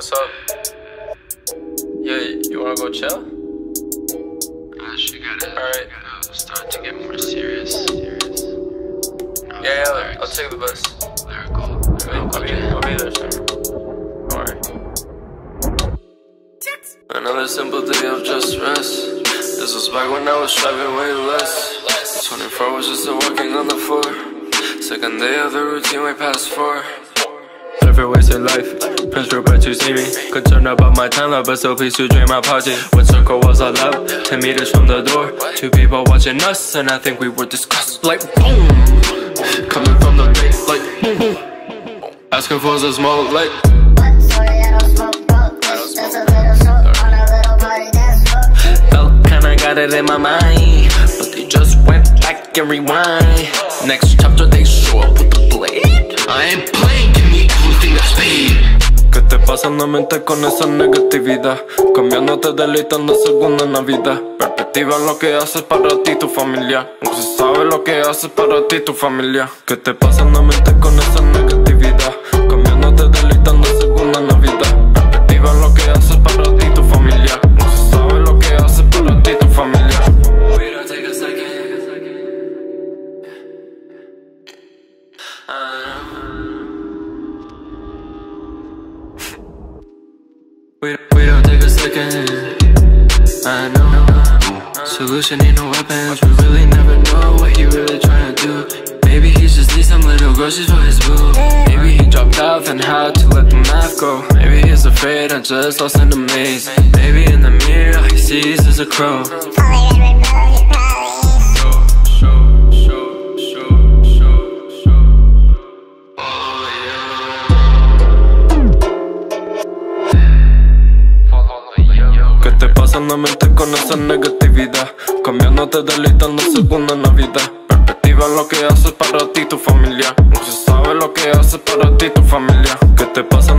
what's up? Yeah, you wanna go chill? Uh, she gotta, Alright. gotta start to get more serious. serious. Know, Yeah, yeah, lyrics, I'll take the bus. lyrical. I'll, be, I'll be there soon. Don't. Another simple day of just rest. This was back when I was driving way less. 24 was just a walking on the floor. Second day of the routine, way past four. Wasted life. Prince Rupert to see me. Concerned about my time, but still pleased to drain my pocket. What circle was I left? 10 meters from the door. Two people watching us, and I think we were discussed. Like boom, coming from the base, like boom. Asking for some smoke, like. Got it in my mind, but they just went back and rewind. Next chapter, they show up with the blade. I ain't ¿Qué te pasa en la mente con esa negatividad? Cambiándote deleitando segunda Navidad. Perspectiva lo que haces para ti tu familia. No se sabe lo que haces para ti tu familia. ¿Qué te pasa en la mente con esa negatividad? Cambiándote deleitando segunda Navidad. Wait, wait, I'll take a second. I know. Solution ain't no weapons. We really never know what he really trying to do. Maybe he's just needs some little groceries for his boo. Maybe he dropped out and how to let the math go. Maybe he's afraid I just lost in the maze. Maybe in the mirror all he sees is a crow. ¿Qué te pasa en la mente con esa negatividad? Cambiándote deleitando segunda Navidad. Perspectiva en lo que haces para ti tu familia. No se sabe lo que haces para ti tu familia. ¿Qué te pasa